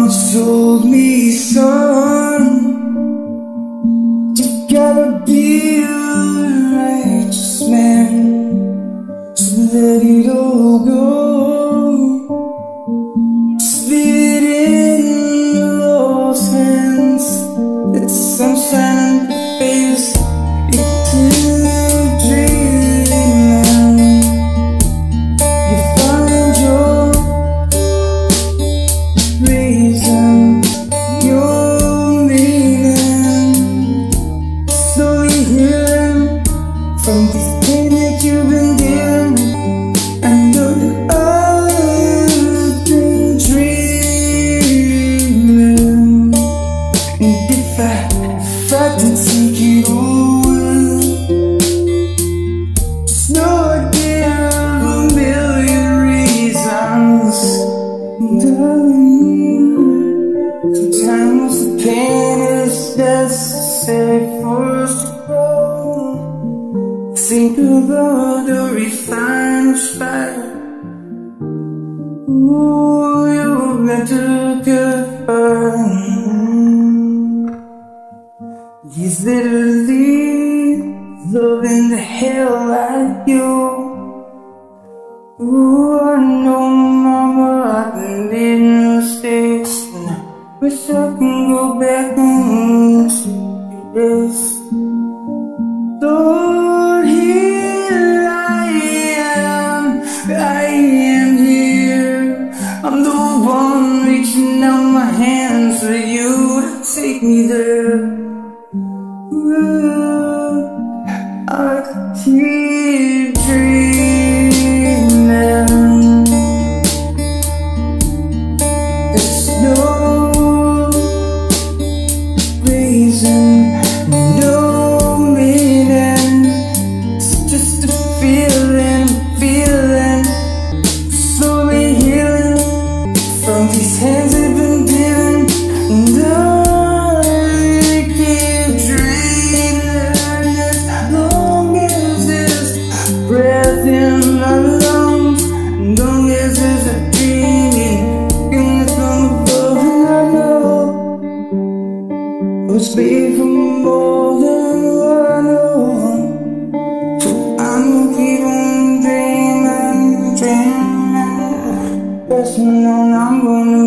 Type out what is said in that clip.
once told me, son, you gotta be a righteous man, so let it all go. Pain is necessary for us to grow. Think about the refiner's fire. Ooh, you're meant to get burned. He's literally loving the hell out of you. Ooh, I know, mama, I've made mistakes. Wish I can go back and this. Lord, here I am, I am here. I'm the one reaching out my hands for you to take me there. Ooh, I could it's made for more than know. So I'm gonna keep on dreaming, dreaming. On, I'm gonna